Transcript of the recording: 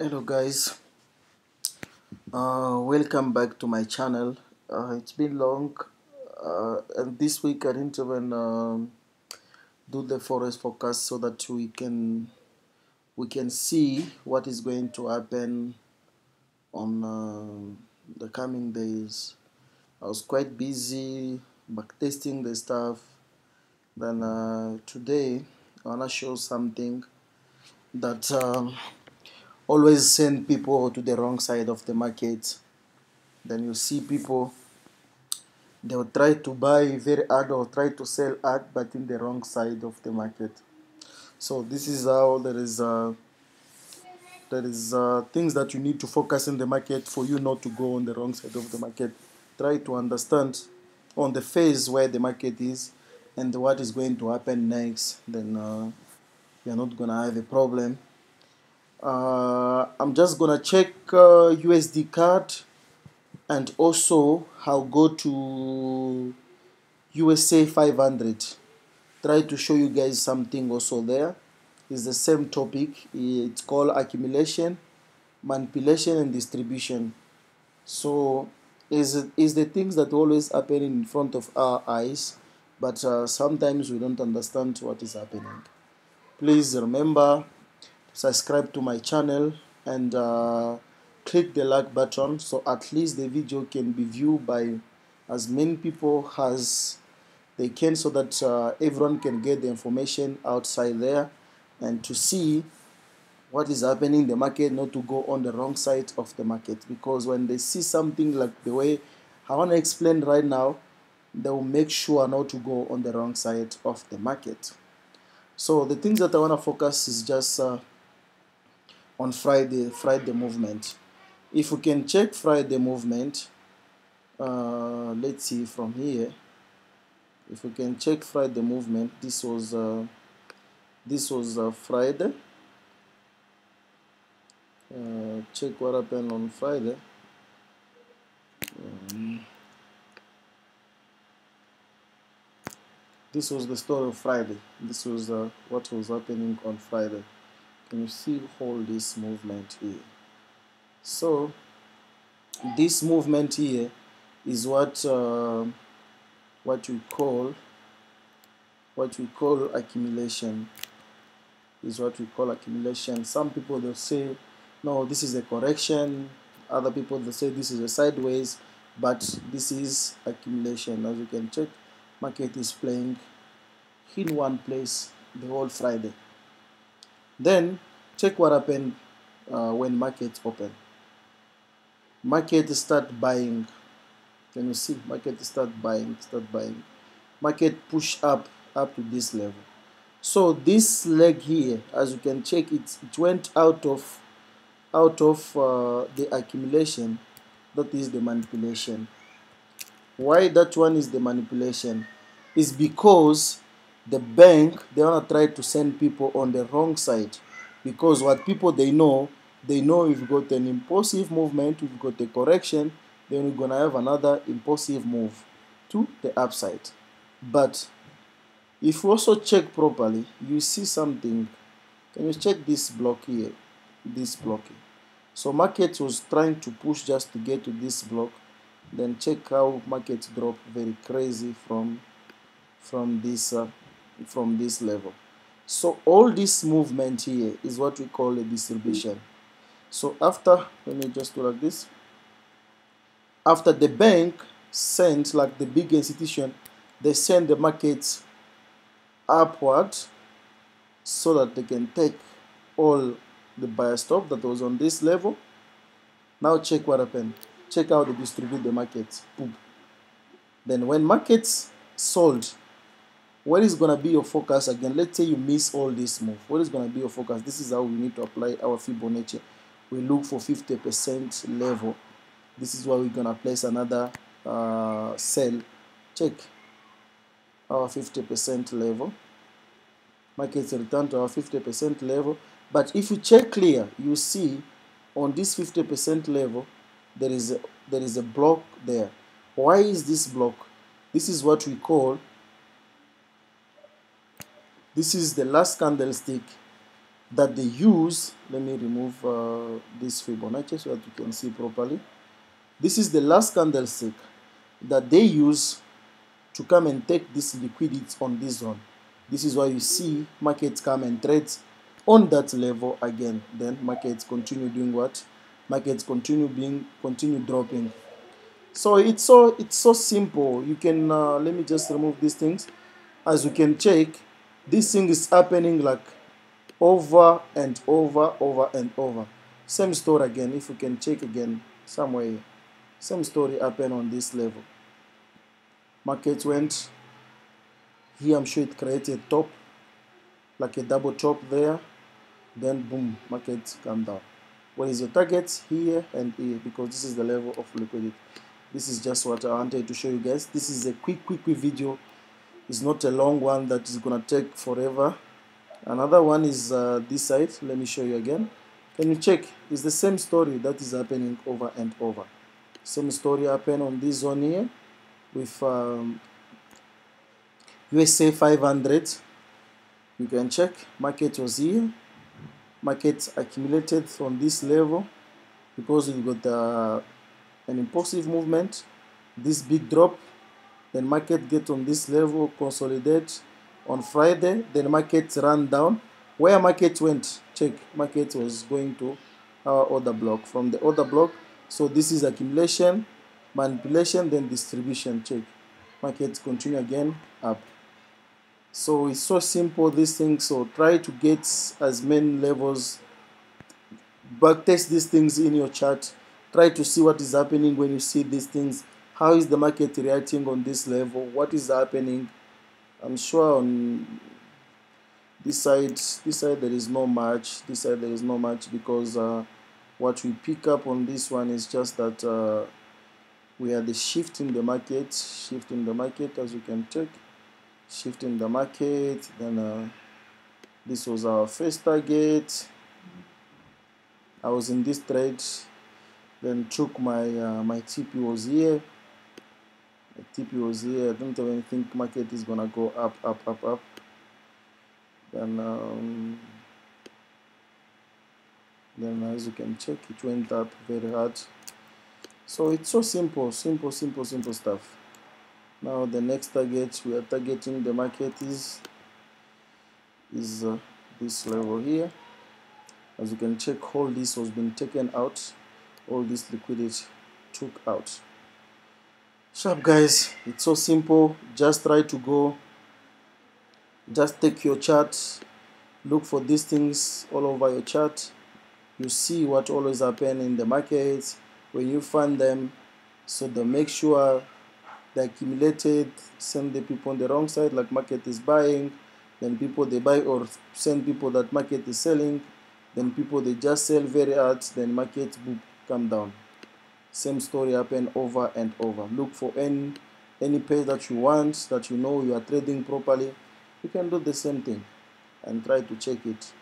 hello guys. Uh, welcome back to my channel. Uh, it's been long uh, and this week I didn't even um, do the forest forecast so that we can we can see what is going to happen on uh, the coming days. I was quite busy back testing the stuff. Then uh, today I wanna show something that um, always send people to the wrong side of the market. Then you see people, they'll try to buy very hard or try to sell hard, but in the wrong side of the market. So this is how there is uh, there is uh, things that you need to focus in the market for you not to go on the wrong side of the market. Try to understand on the phase where the market is and what is going to happen next. Then uh, you're not gonna have a problem uh, I'm just gonna check uh, USD CAD and also I'll go to USA 500 try to show you guys something also there. It's the same topic. It's called accumulation manipulation and distribution. So is is the things that always happen in front of our eyes but uh, sometimes we don't understand what is happening. Please remember subscribe to my channel and uh, click the like button so at least the video can be viewed by as many people as they can so that uh, everyone can get the information outside there and to see what is happening in the market not to go on the wrong side of the market. Because when they see something like the way I want to explain right now they will make sure not to go on the wrong side of the market. So the things that I want to focus is just uh, on Friday, Friday movement. If we can check Friday movement, uh, let's see from here. If we can check Friday movement, this was uh, this was uh, Friday. Uh, check what happened on Friday. Um, this was the story of Friday. This was uh, what was happening on Friday you see all this movement here. So this movement here is what uh, what we call what we call accumulation. Is what we call accumulation. Some people they'll say no this is a correction. Other people they say this is a sideways but this is accumulation. As you can check market is playing in one place the whole Friday then check what happened uh, when markets open. Market start buying. Can you see? Market start buying, start buying. Market push up up to this level. So this leg here, as you can check, it it went out of out of uh, the accumulation. That is the manipulation. Why that one is the manipulation? Is because the bank they wanna try to send people on the wrong side. Because what people they know they know we've got an impulsive movement we've got a correction then we're gonna have another impulsive move to the upside. But if you also check properly you see something. Can you check this block here? This block here. so market was trying to push just to get to this block then check how market drop very crazy from from this uh, from this level. So all this movement here is what we call a distribution. So after, let me just do like this. After the bank sends, like the big institution, they send the markets upward so that they can take all the buyer stop that was on this level. Now check what happened. Check how they distribute the markets. Boom. Then when markets sold what is going to be your focus again? Let's say you miss all this move. What is going to be your focus? This is how we need to apply our fibonacci. We look for 50 percent level. This is why we're going to place another uh, sell. Check. Our 50 percent level. Markets return to our 50 percent level. But if you check clear you see on this 50 percent level there is a, there is a block there. Why is this block? This is what we call this is the last candlestick that they use. Let me remove uh, this Fibonacci so that you can see properly. This is the last candlestick that they use to come and take this liquidity on this zone this is why you see markets come and trade on that level again. Then markets continue doing what? Markets continue being continue dropping. So it's so it's so simple. You can uh, let me just remove these things. As you can check this thing is happening like over and over over and over. Same story again if you can check again somewhere. Same story happen on this level. Market went here I'm sure it created top like a double top there. Then boom market come down. What is your target here and here because this is the level of liquidity. This is just what I wanted to show you guys. This is a quick quick quick video it's not a long one that is gonna take forever. Another one is uh, this side. Let me show you again. Can you check? It's the same story that is happening over and over. Same story happen on this one here with um, USA 500 you can check. Market was here. Market accumulated on this level because we got uh, an impulsive movement. This big drop then market get on this level consolidate. On Friday then market ran down. Where market went? Check. Market was going to our order block. From the order block so this is accumulation manipulation then distribution. Check. Market continue again up. So it's so simple this thing. So try to get as many levels. Back test these things in your chart. Try to see what is happening when you see these things how is the market reacting on this level? What is happening? I'm sure on this side this side there is no much this side there is no much because uh, what we pick up on this one is just that uh, we are the shift in the market shift in the market as you can check shift in the market then uh, this was our first target. I was in this trade then took my uh, my TP was here TP was here I don't even think market is gonna go up up up up. Then um, then as you can check it went up very hard. So it's so simple simple simple simple stuff. Now the next target we are targeting the market is is uh, this level here. As you can check all this was been taken out all this liquidity took out sharp guys? It's so simple. Just try to go. Just take your chart look for these things all over your chart you see what always happen in the markets when you find them. So to make sure they accumulated send the people on the wrong side like market is buying. Then people they buy or send people that market is selling. Then people they just sell very hard. Then market boom, come down same story happen over and over. Look for any any page that you want that you know you are trading properly. You can do the same thing and try to check it